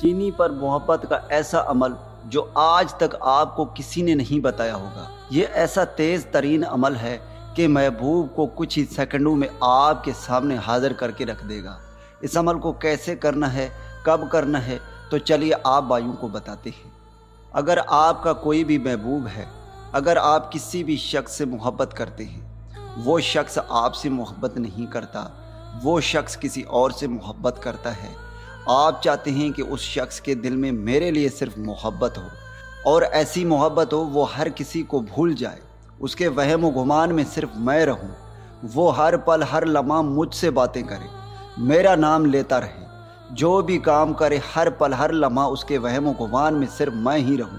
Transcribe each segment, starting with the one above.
चीनी पर मोहब्बत का ऐसा अमल जो आज तक आपको किसी ने नहीं बताया होगा। ये ऐसा तेज़ तरीन अमल है कि महबूब को कुछ ही सेकंडों में आपके सामने हाजिर करके रख देगा। इस अमल को कैसे करना है, कब करना है तो चलिए आप भाइयों को बताते हैं। अगर आपका कोई भी महबूब है, अगर आप किसी भी शख्स से मोहब्बत करते हैं, वो शख्स आपसे मोहब्बत नहीं करता, वो शख्स किसी और से मोहब्बत करता है आप चाहते हैं कि उस शख्स के दिल में मेरे लिए सिर्फ़ मोहब्बत हो और ऐसी मोहब्बत हो, वो हर किसी को भूल जाए। उसके वहम गुमान में सिर्फ़ मैं रहूँ। वो हर पल, हर लम्हा मुझसे बातें करे, मेरा नाम लेता रहे। जो भी काम करे, हर पल, हर लम्हा उसके वहम गुमान में सिर्फ़ मैं ही रहूँ।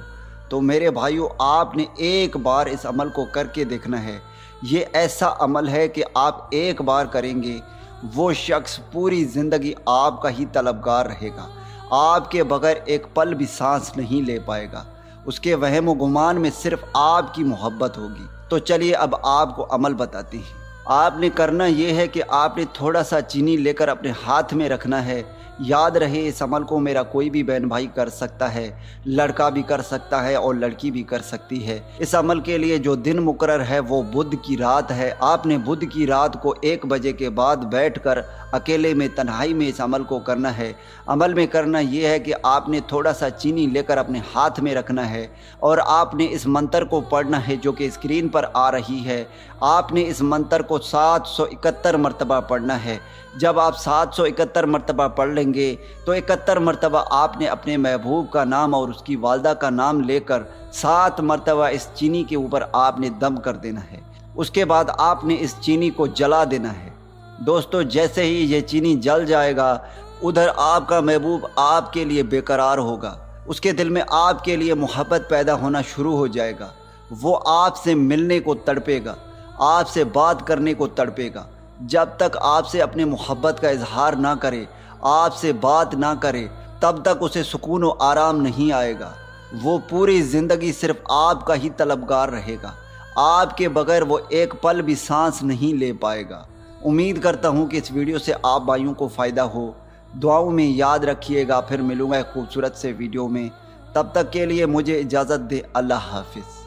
तो मेरे भाइयों, आपने एक बार इस अमल को करके देखना है। ये ऐसा अमल है कि आप एक बार करेंगे वो शख्स पूरी ज़िंदगी आपका ही तलबगार रहेगा। आपके बगैर एक पल भी सांस नहीं ले पाएगा। उसके वहम गुमान में सिर्फ़ आपकी मोहब्बत होगी। तो चलिए अब आपको अमल बताती हैं। आपने करना ये है कि आपने थोड़ा सा चीनी लेकर अपने हाथ में रखना है। याद रहे, इस अमल को मेरा कोई भी बहन भाई कर सकता है, लड़का भी कर सकता है और लड़की भी कर सकती है। इस अमल के लिए जो दिन मुकर है, वो बुध की रात है। आपने बुध की रात को एक बजे के बाद बैठकर अकेले में तन्हाई में इस अमल को करना है। अमल में करना ये है कि आपने थोड़ा सा चीनी लेकर अपने हाथ में रखना है और आपने इस मंत्र को पढ़ना है जो कि स्क्रीन पर आ रही है। आपने इस मंत्र को सात सौ इकहत्तर मरतबा पढ़ना है। जब आप सात सौ इकहत्तर मरतबा पढ़ लेंगे तो इकहत्तर मरतबा आपने अपने महबूब का नाम और उसकी वालदा का नाम लेकर सात मरतबा इस चीनी के ऊपर आपने दम कर देना है। उसके बाद आपने इस चीनी को जला देना है। दोस्तों, जैसे ही ये चीनी जल जाएगा, उधर आपका महबूब आपके लिए बेकरार होगा। उसके दिल में आपके लिए मोहब्बत पैदा होना शुरू हो जाएगा। वो आपसे मिलने को तड़पेगा। आपसे बात करने को तड़पेगा। जब तक आपसे अपने मोहब्बत का इजहार ना करे, आपसे बात ना करे, तब तक उसे सुकून और आराम नहीं आएगा। वो पूरी ज़िंदगी सिर्फ़ आपका ही तलबगार रहेगा। आपके बगैर वो एक पल भी सांस नहीं ले पाएगा। उम्मीद करता हूँ कि इस वीडियो से आप भाइयों को फ़ायदा हो। दुआओं में याद रखिएगा, फिर मिलूँगा एक खूबसूरत से वीडियो में। तब तक के लिए मुझे इजाज़त दे, अल्लाह हाफिज़।